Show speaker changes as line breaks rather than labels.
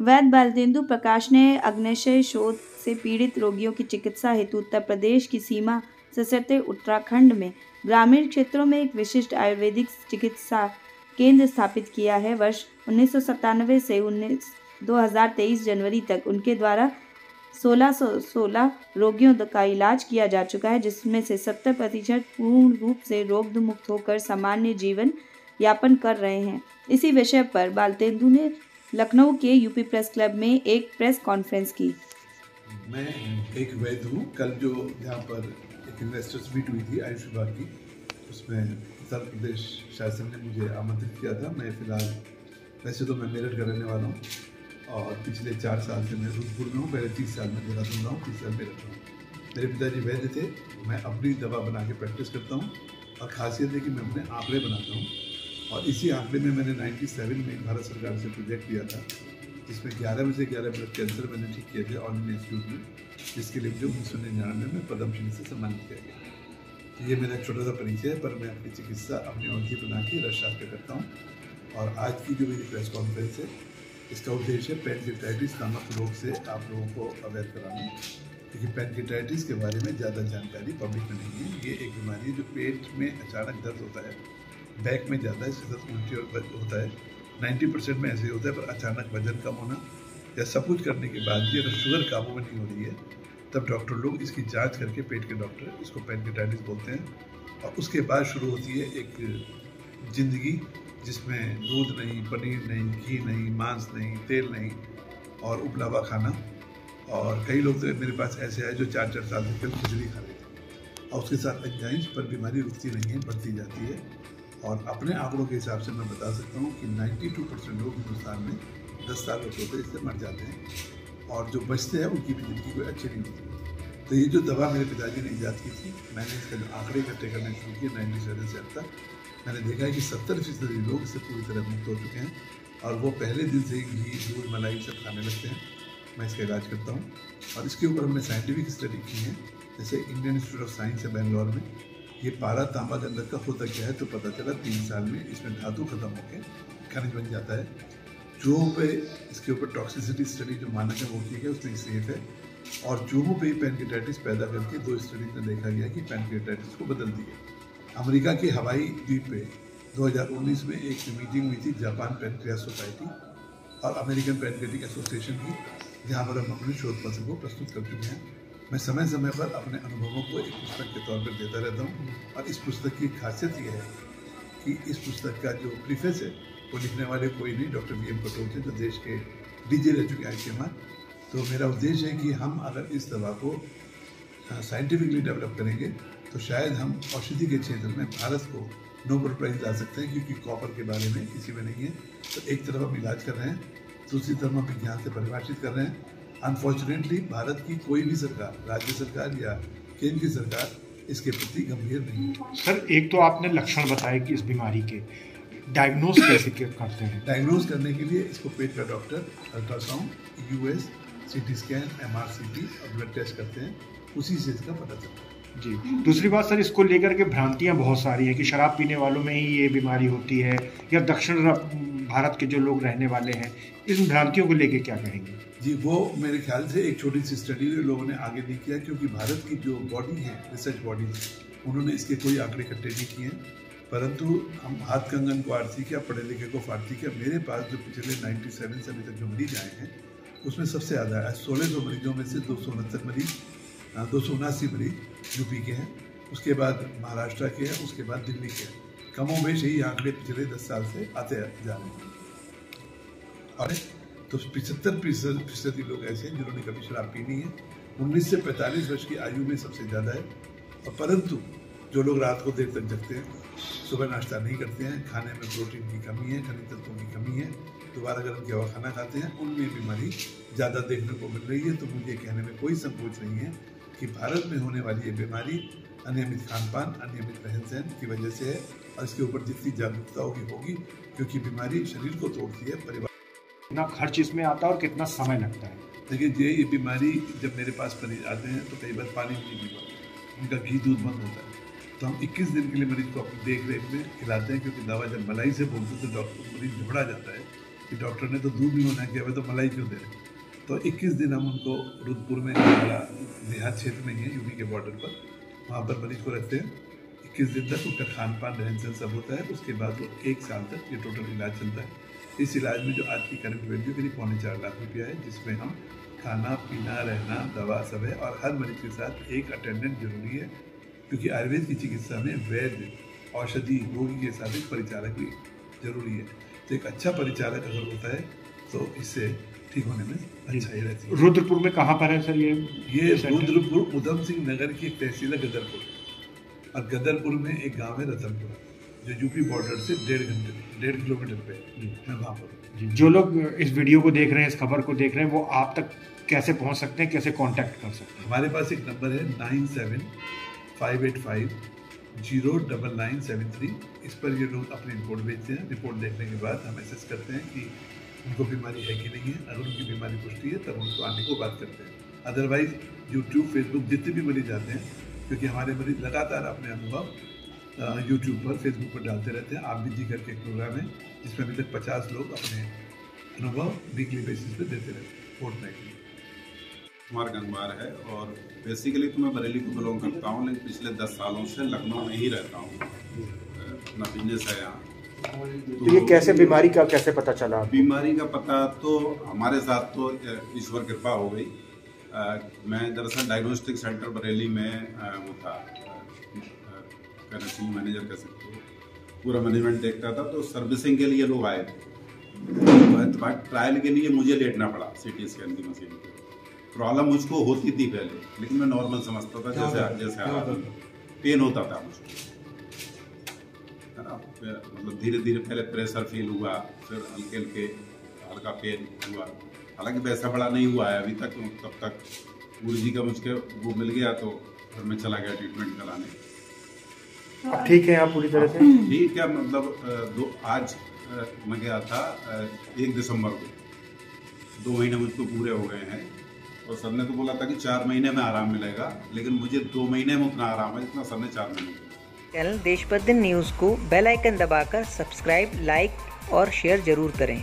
वैद्य बालतेंदु प्रकाश ने अग्निशय शोध से पीड़ित रोगियों की चिकित्सा हेतु उत्तर प्रदेश की सीमा सशर्ते उत्तराखंड में ग्रामीण क्षेत्रों में एक विशिष्ट आयुर्वेदिक चिकित्सा केंद्र स्थापित किया है। वर्ष उन्नीस सौ सत्तानवे से उन्नीस 2023 जनवरी तक उनके द्वारा 1616 रोगियों का इलाज किया जा चुका है, जिसमें से 70 प्रतिशत पूर्ण रूप से रोग मुक्त होकर सामान्य जीवन यापन कर रहे हैं। इसी विषय पर बालतेंदु ने लखनऊ के यूपी प्रेस क्लब में एक प्रेस कॉन्फ्रेंस की।
मैं एक वैद्य हूँ। कल जो यहाँ पर एक इन्वेस्टर्स मीट हुई थी आयुष विभाग की, उसमें उत्तर प्रदेश शासन ने मुझे आमंत्रित किया था। मैं फ़िलहाल वैसे तो मैं मेरठ का रहने वाला हूँ और पिछले चार साल से मैं रुदपुर में हूँ। पहले तीस साल में देहरादून रहा हूँ तीस साल मेरठ हूँ। मेरे पिताजी वैद्य थे। मैं अपनी दवा बना के प्रैक्टिस करता हूँ और खासियत है कि मैं अपने आंकड़े बनाता हूँ। और इसी आंकड़े में मैंने 97 में भारत सरकार से प्रोजेक्ट लिया था, जिसमें 11 में से 11 ब्लड कैंसर मैंने ठीक किए थे इंडिया इंस्टीट्यूट में जिसके लिए मुझे उन्नीस सौ निन्यानवे में पद्मश्री से सम्मानित किया गया। तो ये मेरा छोटा सा परिचय है, पर मैं अपनी चिकित्सा अपनी अवधि बना के रस करता हूँ। और आज की जो मेरी प्रेस कॉन्फ्रेंस है, इसका उद्देश्य पेनकिटाइटिस नामक रोग से आप लोगों को अवैध कराना। क्योंकि पेनकिटाइटिस के बारे में ज़्यादा जानकारी पब्लिक में नहीं है। ये एक बीमारी है जो पेट में अचानक दर्द होता है। बैक में ज़्यादा है साथ उल्टी होता है। नाइन्टी परसेंट में ऐसे ही होता है, पर अचानक वज़न कम होना या सब कुछ करने के बाद भी अगर शुगर काबू में नहीं हो रही है, तब डॉक्टर लोग इसकी जाँच करके पेट के डॉक्टर इसको पेनकिटाइटिस बोलते हैं। और उसके बाद शुरू होती है एक ज़िंदगी जिसमें दूध नहीं, पनीर नहीं, घी नहीं, मांस नहीं, तेल नहीं और हुआ खाना। और कई लोग तो मेरे पास ऐसे हैं जो चार चार साल से फिर खिचड़ी खा रहे थे। और उसके साथ एंजाइम्स पर बीमारी रुकती नहीं है, बढ़ती जाती है। और अपने आंकड़ों के हिसाब से मैं बता सकता हूँ कि 92 परसेंट लोग हिंदुस्तान में दस साल के होते इससे मर जाते हैं और जो बचते हैं उनकी भी ज़िंदगी कोई अच्छी नहीं होती। तो ये जो दवा मेरे पिताजी ने ईजाद की थी, मैंने इसका जो आंकड़े इकट्ठे करने शुरू किए नाइन्टी सेवन से अब तक, मैंने देखा है कि सत्तर फ़ीसदी लोग इससे पूरी तरह मुक्त हो चुके हैं और वो पहले दिन से ही घी, दूध, मलाई सब खाने लगते हैं। मैं इसका इलाज करता हूँ और इसके ऊपर हमने साइंटिफिक स्टडी की है, जैसे इंडियन इंस्टीट्यूट ऑफ़ साइंस है बेंगलोर में। ये पारा तांबा गंधक का होता क्या है तो पता चला तीन साल में इसमें धातु खत्म होकर खनिज बन जाता है। चूहों पे इसके ऊपर टॉक्सिसिटी स्टडी जो मानक है वो की गया, उसमें सेफ़ है। और चूहों पे पेनकेटाइटिस पैदा करके दो स्टडी में देखा गया कि पेनकेटाइटिस को बदल दिया अमेरिका के हवाई द्वीप पे 2019 में एक मीटिंग हुई थी, जापान पेनक्रिया सोसाइटी और अमेरिकन पेनक्रेटिक एसोसिएशन की, जहाँ पर हम अपने शोध पत्र को प्रस्तुत कर चुके हैं। मैं समय समय पर अपने अनुभवों को एक पुस्तक के तौर पर देता रहता हूँ और इस पुस्तक की खासियत यह है कि इस पुस्तक का जो प्रीफेस है, वो लिखने वाले कोई नहीं, डॉक्टर वी एम पटोल थे, जो देश के डीजे रह चुके हैं आई तो मेरा उद्देश्य है कि हम अगर इस दवा को साइंटिफिकली डेवलप करेंगे तो शायद हम औषधि के क्षेत्र में भारत को नोबल प्राइज ला सकते हैं, क्योंकि कॉपर के बारे में किसी में नहीं है। तो एक तरफ़ हम इलाज कर रहे हैं, दूसरी तरफ़ हम विज्ञान से परिभाषित कर रहे हैं। अनफॉर्चुनेटली भारत की कोई भी सरकार राज्य सरकार या केंद्र की सरकार इसके प्रति गंभीर नहीं
सर एक तो आपने लक्षण बताए कि इस बीमारी के डायग्नोज कैसे करते हैं?
डायग्नोज करने के लिए इसको पेट का doctor ultrasound US CT scan M R C T और ब्लड टेस्ट करते हैं। उसी से इसका पता चलता है।
जी। दूसरी बात, सर, इसको लेकर के भ्रांतियाँ बहुत सारी हैं कि शराब पीने वालों में ही ये बीमारी होती है या दक्षिण भारत के जो लोग रहने वाले हैं, इन भ्रांतियों को लेकर क्या कहेंगे?
जी, वो मेरे ख्याल से एक छोटी सी स्टडी लोगों ने आगे नहीं किया क्योंकि भारत की जो बॉडी है रिसर्च बॉडी उन्होंने इसके कोई आंकड़े इकट्ठे नहीं किए परंतु हम हाथ कंगन को आरती किया, पढ़े लिखे को फाड़ती किया, मेरे पास जो पिछले 97 से अभी तक जो मरीज़ आए हैं, उसमें सबसे ज़्यादा है, सोलह सौ मरीजों में से दो सौ उनहत्तर मरीज़ दो सौ उनासी मरीज़। यूपी के हैं, उसके बाद महाराष्ट्र के हैं, उसके बाद दिल्ली के हैं। कमोबेश यही आंकड़े पिछले दस साल से आते जा रहे हैं। और तो पिछहत्तर फ़ीसदी लोग ऐसे हैं जिन्होंने कभी शराब पी नहीं है। उन्नीस से पैंतालीस वर्ष की आयु में सबसे ज़्यादा है। और परंतु जो लोग रात को देर तक जगते हैं, सुबह नाश्ता नहीं करते हैं, खाने में प्रोटीन की कमी है, खनिज तत्वों की कमी है, दोबारा गर्म किया हुआ खाना खाते हैं, उनमें बीमारी ज़्यादा देखने को मिल रही है। तो मुझे कहने में कोई संकोच नहीं है। कि भारत में होने वाली ये बीमारी अनियमित खान पान अनियमित रहन सहन की वजह से है और इसके ऊपर जितनी जागरूकता होगी होगी क्योंकि बीमारी शरीर को तोड़ती है परिवार
कितना खर्च इसमें आता है और कितना समय लगता है।
देखिए ये ये बीमारी जब मेरे पास मरीज़ आते हैं तो कई बार पानी नहीं पी पाते उनका घी दूध बंद होता है। तो हम 21 दिन के लिए मरीज़ को अपनी देख रेख में खिलाते हैं क्योंकि दवा जब मलाई से बोलते हैं तो डॉक्टर मरीज़ घबरा जाता है कि डॉक्टर ने तो दूध भी मना किया हुआ तो मलाई क्यों दे रहे तो 21 दिन हम उनको रुदपुर में हमारा देहात क्षेत्र में ही है यूपी के बॉर्डर पर। वहाँ पर मरीज़ को रखते हैं। इक्कीस दिन तक उनका खान पान रहन सहन सब होता है उसके बाद वो एक साल तक ये टोटल इलाज चलता है। इस इलाज में जो आज की करंट वैल्यू करीब पौने चार लाख रुपया है, जिसमें हम खाना, पीना, रहना, दवा सब है, और हर मरीज़ के साथ एक अटेंडेंट ज़रूरी है, क्योंकि आयुर्वेद की चिकित्सा में वैद्य, औषधि, रोगी के साथ एक परिचालक भी ज़रूरी है। तो एक अच्छा परिचालक अगर होता है तो इससे ठीक होने में अच्छा ही रहती है।
रुद्रपुर में कहाँ पर है सर ये?
ये रुद्रपुर उधम सिंह नगर की एक तहसील है गदरपुर। और गदरपुर में एक गाँव है रतनपुर जो यूपी बॉर्डर से डेढ़ घंटे डेढ़ किलोमीटर पे है। मैं वहाँ पर
जी, जो लोग इस वीडियो को देख रहे हैं इस खबर को देख रहे हैं वो आप तक कैसे पहुँच सकते हैं कैसे कांटेक्ट कर सकते हैं?
हमारे पास एक नंबर है nine seven five eight five zero double nine seven three इस पर ये लोग अपनी रिपोर्ट भेजते हैं। रिपोर्ट देखने के बाद हम असेस करते हैं कि उनको बीमारी है कि नहीं है अगर उनकी बीमारी पुष्टि है तब उनको आने को बात करते हैं। अदरवाइज़ यूट्यूब फेसबुक जितने भी मरीज़ आते हैं क्योंकि हमारे मरीज़ लगातार अपने अनुभव यूट्यूब पर फेसबुक पर डालते रहते हैं। आप भी जी करके एक प्रोग्राम है जिसमें अभी तक पचास लोग अपने अनुभव वीकली बेसिस पे देते रहते हैं फोर्थ नाइटली
कुमार गंगवार है और बेसिकली तो मैं बरेली को बिलोंग करता हूँ लेकिन पिछले दस सालों से लखनऊ में ही रहता हूँ। अपना बिज़नेस है यहाँ।
तो ये कैसे बीमारी का कैसे पता चला?
बीमारी का पता तो हमारे साथ तो ईश्वर कृपा हो गई। मैं दरअसल डायग्नोस्टिक सेंटर बरेली में वो था। करेक्शन मैनेजर कह सकते हो। पूरा मैनेजमेंट देखता था तो सर्विसिंग के लिए लोग आए थे। तो ट्रायल के लिए मुझे लेटना पड़ा सी टी स्कैन की मशीन पे। प्रॉब्लम मुझको होती थी पहले लेकिन मैं नॉर्मल समझता था जैसे जैसे आ पेन होता था मुझको। फिर मतलब धीरे धीरे पहले प्रेशर फील हुआ फिर हल्के हल्के हल्का पेन हुआ। हालाँकि वैसा बड़ा नहीं हुआ है अभी तक तब तक गुरु जी का मुझके वो मिल गया तो फिर मैं चला गया ट्रीटमेंट कराने।
अब ठीक है आप पूरी तरह से?
ठीक है मतलब दो आज मैं गया था एक दिसंबर को। दो महीने मुझको पूरे हो गए हैं। और सर ने तो बोला था कि चार महीने में आराम मिलेगा लेकिन मुझे दो महीने में उतना आराम है जितना सर ने चार महीने में।
चैनल देश बदन न्यूज़ को बेल आइकन दबाकर सब्सक्राइब लाइक और शेयर ज़रूर करें।